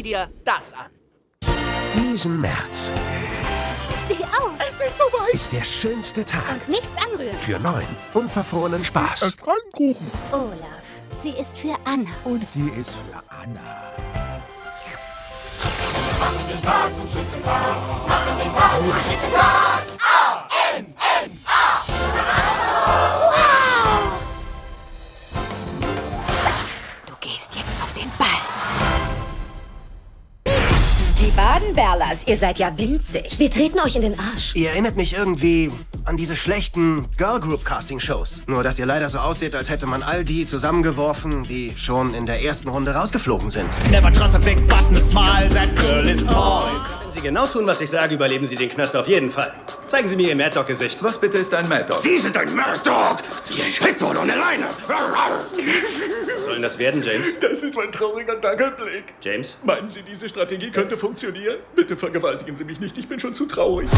Sieh dir das an. Diesen März Steh auf Es ist soweit. ist der schönste Tag und nichts anrühren. für neuen, unverfrorenen Spaß. Olaf, sie ist für Anna. Und sie ist für Anna. Du gehst jetzt auf den Ball. Die Baden-Berlers, ihr seid ja winzig. Wir treten euch in den Arsch. Ihr erinnert mich irgendwie an diese schlechten Girl Group Casting Shows. Nur, dass ihr leider so aussieht, als hätte man all die zusammengeworfen, die schon in der ersten Runde rausgeflogen sind. Never trust a big button smile, that girl is poised. Wenn Sie genau tun, was ich sage, überleben Sie den Knast auf jeden Fall. Zeigen Sie mir Ihr Mad Dog-Gesicht. Was bitte ist ein Mad Dog? Sie sind ein Mad Dog! Sie Shitball ohne Leine! Was soll denn das werden, James? Das ist mein trauriger Dackelblick. James? Meinen Sie, diese Strategie könnte funktionieren? Bitte vergewaltigen Sie mich nicht, ich bin schon zu traurig.